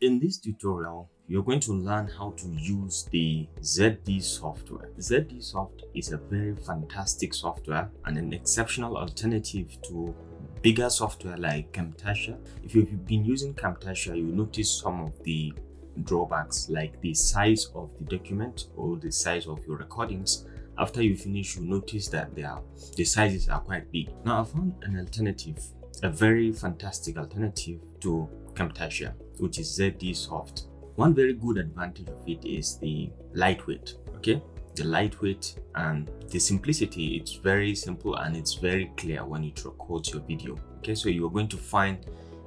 In this tutorial, you're going to learn how to use the ZD software. ZD Soft is a very fantastic software and an exceptional alternative to bigger software like Camtasia. If you've been using Camtasia, you'll notice some of the drawbacks like the size of the document or the size of your recordings. After you finish, you notice that they are, the sizes are quite big. Now I found an alternative, a very fantastic alternative to Camtasia which is ZD Soft. One very good advantage of it is the lightweight, okay? The lightweight and the simplicity, it's very simple and it's very clear when it records your video, okay? So you're going to find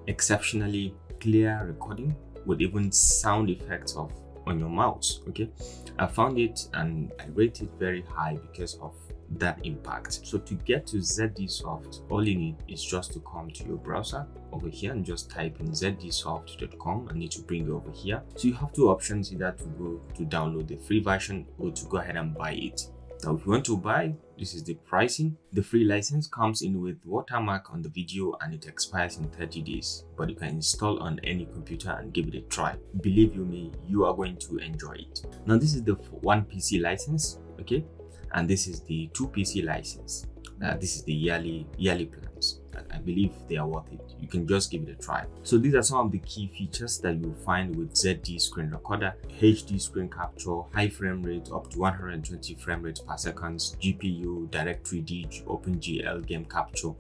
exceptionally clear recording with even sound effects of on your mouse, okay? I found it and I rate it very high because of that impact. So to get to ZDSoft, all you need is just to come to your browser over here and just type in zdsoft.com and it will bring you over here. So you have two options either to go to download the free version or to go ahead and buy it. Now, if you want to buy, this is the pricing. The free license comes in with watermark on the video and it expires in 30 days, but you can install on any computer and give it a try. Believe you me, you are going to enjoy it. Now, this is the one PC license, okay? And this is the 2 PC license. Uh, this is the yearly yearly plans. I, believe they are worth it. You can just give it a try. So these are some of the key features that you'll find with ZD screen recorder, HD screen capture, high frame rate up to 120 frame rates per second, GPU, Direct 3D, OpenGL game capture.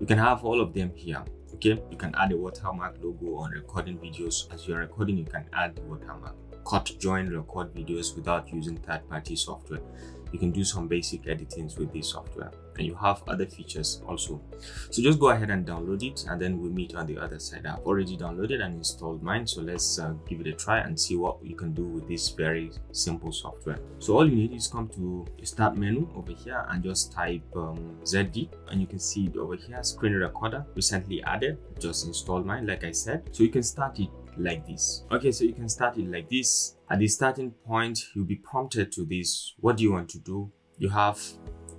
You can have all of them here. Okay, you can add a watermark logo on recording videos. As you're recording, you can add the watermark. Cut, join, record videos without using third-party software. You can do some basic editings with this software. And you have other features also. So just go ahead and download it and then we meet on the other side. I've already downloaded and installed mine so let's uh, give it a try and see what you can do with this very simple software. So all you need is come to start menu over here and just type um, zd and you can see it over here screen recorder recently added just installed mine like i said. So you can start it like this. Okay so you can start it like this. At the starting point you'll be prompted to this. What do you want to do? You have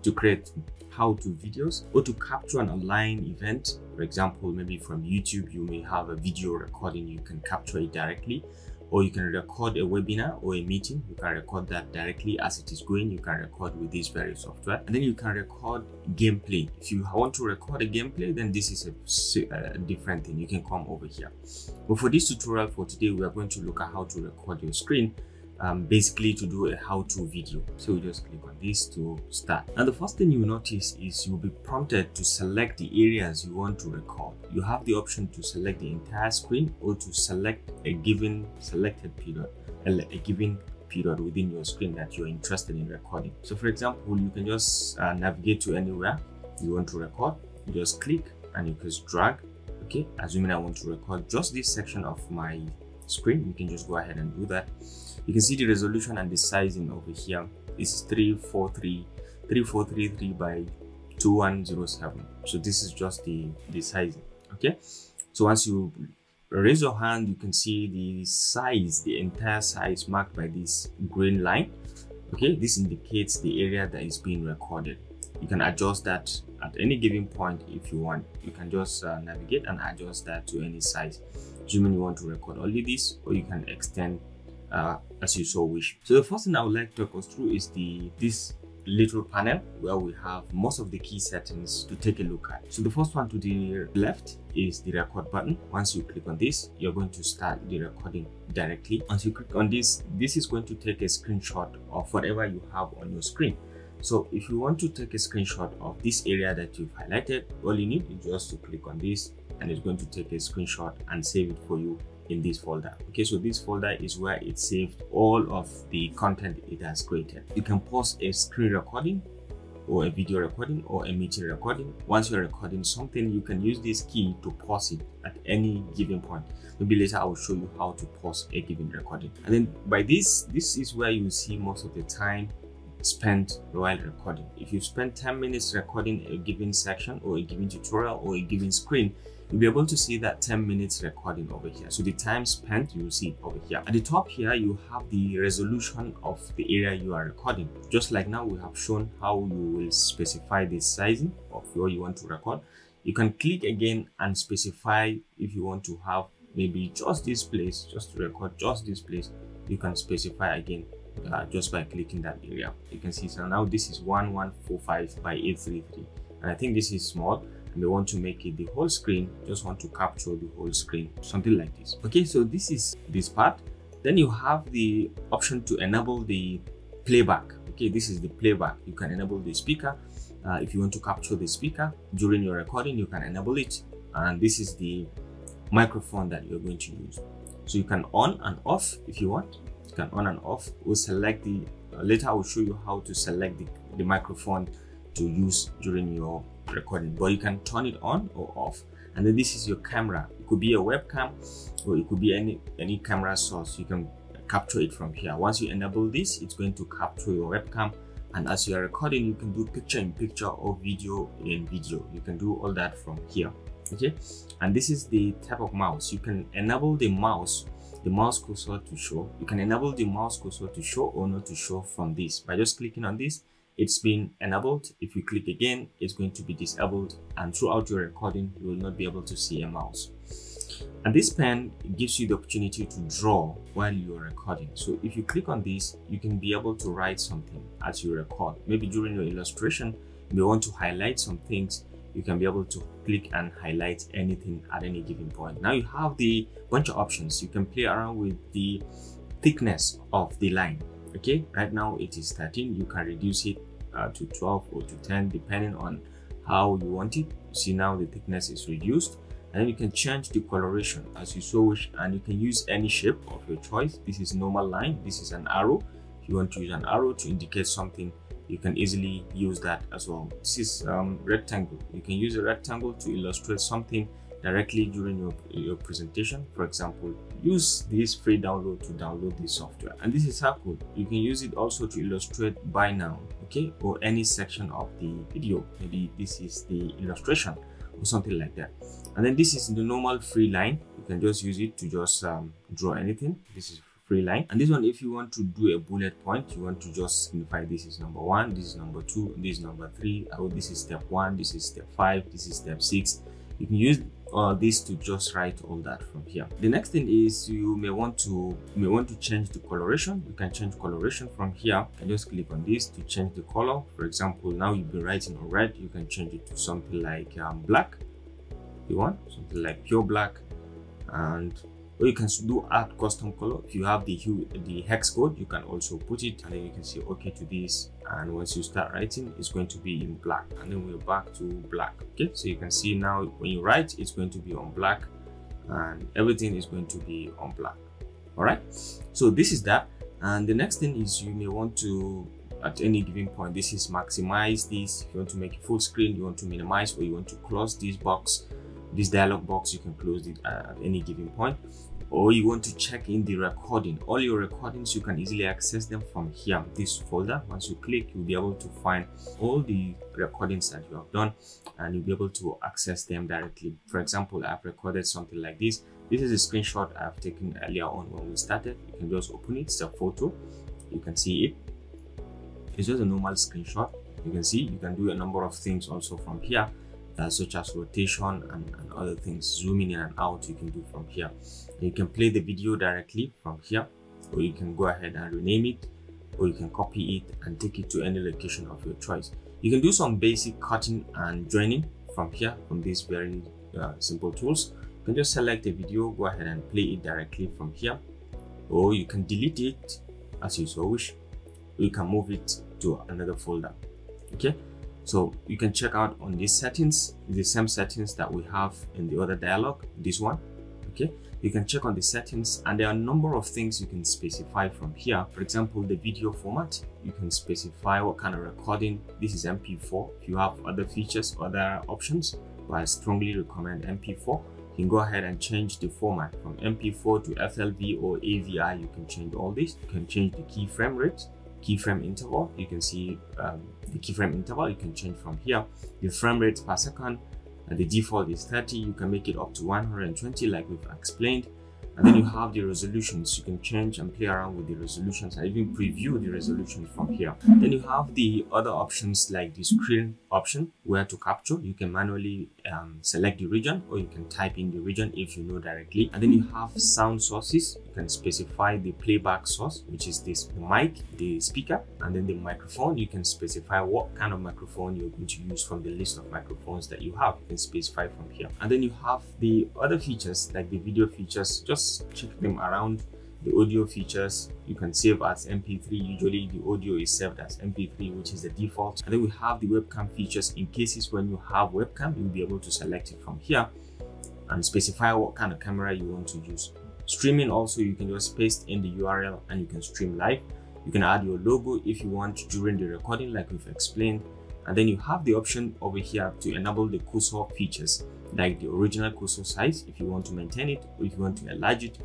to create how to videos or to capture an online event. For example maybe from youtube you may have a video recording. You can capture it directly or you can record a webinar or a meeting you can record that directly as it is going. You can record with this very software. And then you can record gameplay. If you want to record a gameplay then this is a, a, uh, different thing. You can come over here. But for this tutorial for today we are going to look at how to record your screen um, basically to do a how-to video. So you just click on this to start. Now the first thing you notice is you'll be prompted to select the areas you want to record. You have the option to select the entire screen or to select a given selected period, a, given period within your screen that you're interested in recording. So for example, you can just uh, navigate to anywhere you want to record. You just click and you just drag. Okay, assuming I want to record just this section of my screen, you can just go ahead and do that. You can see the resolution and the sizing over here. Is 343 3433 by 2107 so this is just the the sizing okay? So once you raise your hand you can see the size the entire size marked by this green line okay? This indicates the area that is being recorded. You can adjust that at any given point if you want. You can just uh, navigate and adjust that to any size assuming you want to record only this or you can extend uh, as you so wish. So the first thing I would like to go through is the this little panel where we have most of the key settings to take a look at. So the first one to the left is the record button. Once you click on this, you're going to start the recording directly. Once you click on this, this is going to take a screenshot of whatever you have on your screen. So if you want to take a screenshot of this area that you've highlighted, all you need is just to click on this and it's going to take a screenshot and save it for you in this folder. Okay so this folder is where it saved all of the content it has created. You can pause a screen recording or a video recording or a meeting recording. Once you're recording something you can use this key to pause it at any given point. Maybe later i'll show you how to pause a given recording. And then by this this is where you see most of the time spent while recording. If you spend 10 minutes recording a given section or a given tutorial or a given screen you'll be able to see that 10 minutes recording over here. So the time spent, you'll see over here. At the top here, you have the resolution of the area you are recording. Just like now, we have shown how you will specify the sizing of what you want to record. You can click again and specify if you want to have maybe just this place just to record just this place you can specify again uh, just by clicking that area you can see so now this is 1145 by 833 and i think this is small and they want to make it the whole screen just want to capture the whole screen something like this. Okay so this is this part. Then you have the option to enable the playback. Okay this is the playback. You can enable the speaker uh, if you want to capture the speaker during your recording you can enable it. And this is the microphone that you're going to use. So you can on and off if you want. You can on and off. We'll select the uh, later i will show you how to select the, the microphone to use during your recording but you can turn it on or off. And then this is your camera. It could be a webcam or it could be any any camera source. You can capture it from here. Once you enable this it's going to capture your webcam. And as you are recording you can do picture in picture or video in video. You can do all that from here. Okay? And this is the type of mouse. You can enable the mouse the mouse cursor to show. You can enable the mouse cursor to show or not to show from this. By just clicking on this it's been enabled. If you click again it's going to be disabled and throughout your recording you will not be able to see a mouse. And this pen gives you the opportunity to draw while you're recording. So if you click on this you can be able to write something as you record. Maybe during your illustration you want to highlight some things. You can be able to click and highlight anything at any given point. Now you have the bunch of options. You can play around with the thickness of the line okay right now it is 13 you can reduce it uh, to 12 or to 10 depending on how you want it. See now the thickness is reduced and you can change the coloration. As you so wish and you can use any shape of your choice. This is normal line this is an arrow. If you want to use an arrow to indicate something you can easily use that as well. This is um, rectangle. You can use a rectangle to illustrate something directly during your, your presentation. For example use this free download to download this software. And this is cool. you can use it also to illustrate by now okay? Or any section of the video. Maybe this is the illustration or something like that. And then this is the normal free line. You can just use it to just um, draw anything. This is free line. And this one if you want to do a bullet point you want to just signify this is number one this is number two this is number three. Oh this is step one this is step five this is step six. You can use uh, this to just write all that from here. The next thing is you may want to you may want to change the coloration. You can change coloration from here. And just click on this to change the color. For example now you've been writing on red you can change it to something like um, black. You want? Something like pure black. And or you can do add custom color. If you have the hue the hex code you can also put it and then you can say okay to this and once you start writing it's going to be in black. And then we're back to black okay? So you can see now when you write it's going to be on black and everything is going to be on black all right? So this is that. And the next thing is you may want to at any given point this is maximize this. If you want to make it full screen you want to minimize or you want to close this box this dialog box you can close it uh, at any given point or you want to check in the recording. All your recordings you can easily access them from here this folder. Once you click you'll be able to find all the recordings that you have done and you'll be able to access them directly. For example i've recorded something like this. This is a screenshot i've taken earlier on when we started. You can just open it. It's a photo. You can see it. It's just a normal screenshot. You can see you can do a number of things also from here uh, such as rotation and, and, other things zooming in and out you can do from here you can play the video directly from here or you can go ahead and rename it or you can copy it and take it to any location of your choice. You can do some basic cutting and joining from here from these very uh, simple tools. You can just select a video go ahead and play it directly from here or you can delete it as you so wish you can move it to another folder okay? So you can check out on these settings, the same settings that we have in the other dialog, this one, okay? You can check on the settings and there are a number of things you can specify from here. For example, the video format, you can specify what kind of recording. This is MP4. If you have other features, other options, but I strongly recommend MP4 you can go ahead and change the format from MP4 to FLV or AVI. You can change all this. You can change the keyframe rate keyframe interval you can see um, the keyframe interval you can change from here the frame rate per second and the default is 30 you can make it up to 120 like we've explained and then you have the resolutions you can change and play around with the resolutions and even preview the resolutions from here. Then you have the other options like the screen option where to capture you can manually um, select the region or you can type in the region if you know directly. And then you have sound sources you can specify the playback source which is this the mic the speaker and then the microphone. You can specify what kind of microphone you're going to use from the list of microphones that you have. You can specify from here. And then you have the other features like the video features just check them around. The audio features you can save as mp3 usually the audio is saved as mp3 which is the default. And then we have the webcam features. In cases when you have webcam you'll be able to select it from here and specify what kind of camera you want to use. Streaming also you can just paste in the url and you can stream live. You can add your logo if you want during the recording like we've explained and then you have the option over here to enable the cursor features like the original cursor size if you want to maintain it or if you want to enlarge it.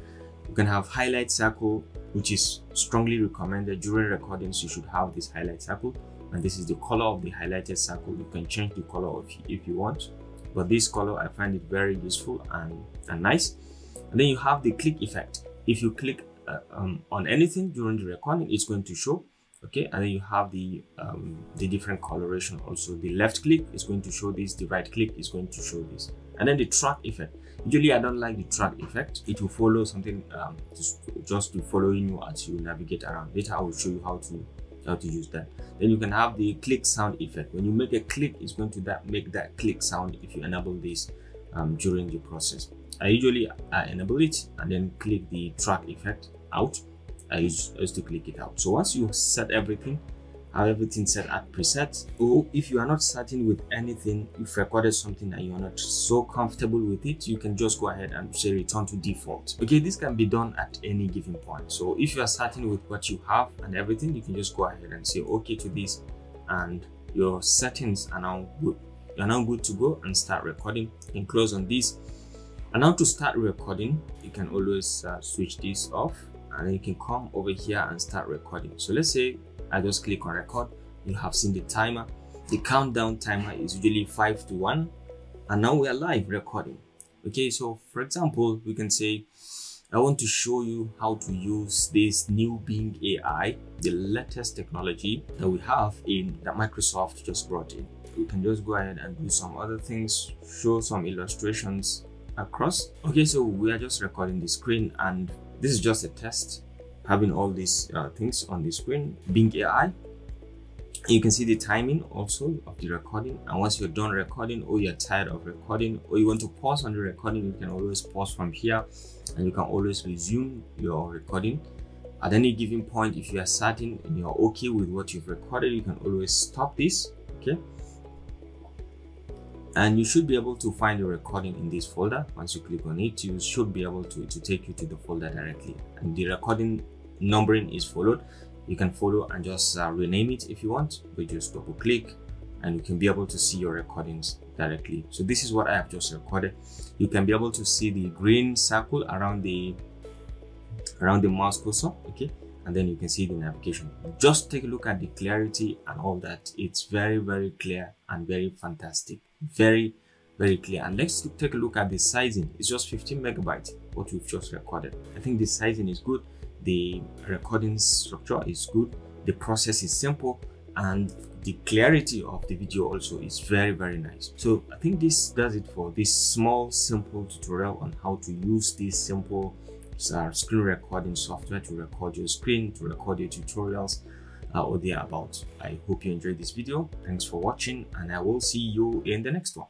You can have highlight circle which is strongly recommended during recordings. You should have this highlight circle. And this is the color of the highlighted circle. You can change the color if, you want. But this color i find it very useful and, and nice. And then you have the click effect. If you click uh, um, on anything during the recording it's going to show okay and then you have the um, the different coloration also. The left click is going to show this the right click is going to show this. And then the track effect. Usually i don't like the track effect. It will follow something um, just, just to following you as you navigate around. Later i will show you how to how to use that. Then you can have the click sound effect. When you make a click it's going to that make that click sound if you enable this um, during the process. I usually I enable it and then click the track effect out I used, I used to click it out. So once you set everything, have everything set at presets, or if you are not certain with anything, you've recorded something and you're not so comfortable with it, you can just go ahead and say return to default. Okay, this can be done at any given point. So if you are certain with what you have and everything, you can just go ahead and say okay to this and your settings are now good. You're now good to go and start recording. You can close on this. And now to start recording, you can always uh, switch this off and then you can come over here and start recording. So let's say I just click on record. You have seen the timer. The countdown timer is usually 5 to 1 and now we are live recording. Okay, so for example, we can say I want to show you how to use this new Bing AI, the latest technology that we have in that Microsoft just brought in. We can just go ahead and do some other things, show some illustrations across. Okay, so we are just recording the screen and this is just a test having all these uh, things on the screen. Bing AI you can see the timing also of the recording. And once you're done recording or you're tired of recording or you want to pause on the recording you can always pause from here and you can always resume your recording. At any given point if you are certain and you're okay with what you've recorded you can always stop this okay and you should be able to find your recording in this folder. Once you click on it you should be able to, to take you to the folder directly. And the recording numbering is followed. You can follow and just uh, rename it if you want. But just double click and you can be able to see your recordings directly. So this is what i have just recorded. You can be able to see the green circle around the around the mouse cursor okay and then you can see the navigation. Just take a look at the clarity and all that. It's very very clear and very fantastic. Very very clear. And let's take a look at the sizing. It's just 15 megabytes what we've just recorded. I think the sizing is good. The recording structure is good. The process is simple. And the clarity of the video also is very very nice. So i think this does it for this small simple tutorial on how to use this simple uh, screen recording software to record your screen to record your tutorials uh, or thereabouts. I hope you enjoyed this video. Thanks for watching and I will see you in the next one.